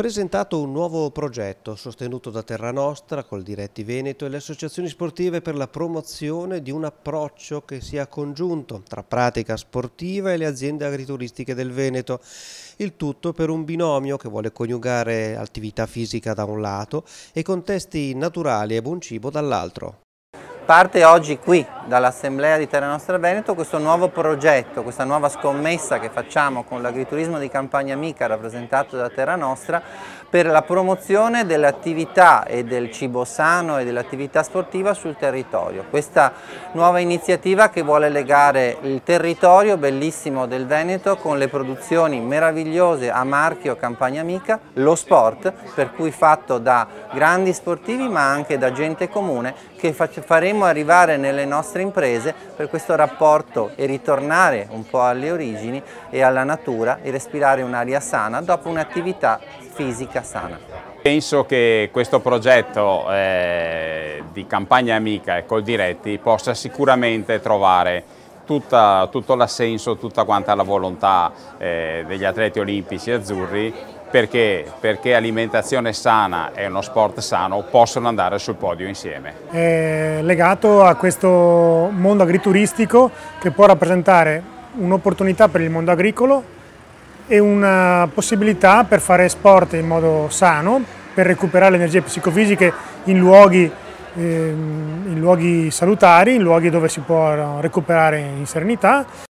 presentato un nuovo progetto sostenuto da Terra Nostra, col Diretti Veneto e le associazioni sportive per la promozione di un approccio che sia congiunto tra pratica sportiva e le aziende agrituristiche del Veneto. Il tutto per un binomio che vuole coniugare attività fisica da un lato e contesti naturali e buon cibo dall'altro. Parte oggi qui dall'Assemblea di Terra Nostra Veneto questo nuovo progetto, questa nuova scommessa che facciamo con l'agriturismo di Campagna Amica rappresentato da Terra Nostra per la promozione dell'attività e del cibo sano e dell'attività sportiva sul territorio. Questa nuova iniziativa che vuole legare il territorio bellissimo del Veneto con le produzioni meravigliose a marchio Campagna Amica, lo sport, per cui fatto da grandi sportivi ma anche da gente comune che faremo arrivare nelle nostre imprese per questo rapporto e ritornare un po' alle origini e alla natura e respirare un'aria sana dopo un'attività fisica sana. Penso che questo progetto eh, di campagna amica e col diretti possa sicuramente trovare tutta, tutto l'assenso, tutta quanta la volontà eh, degli atleti olimpici azzurri perché? Perché alimentazione sana e uno sport sano possono andare sul podio insieme. È legato a questo mondo agrituristico che può rappresentare un'opportunità per il mondo agricolo e una possibilità per fare sport in modo sano, per recuperare le energie psicofisiche in luoghi, eh, in luoghi salutari, in luoghi dove si può recuperare in serenità.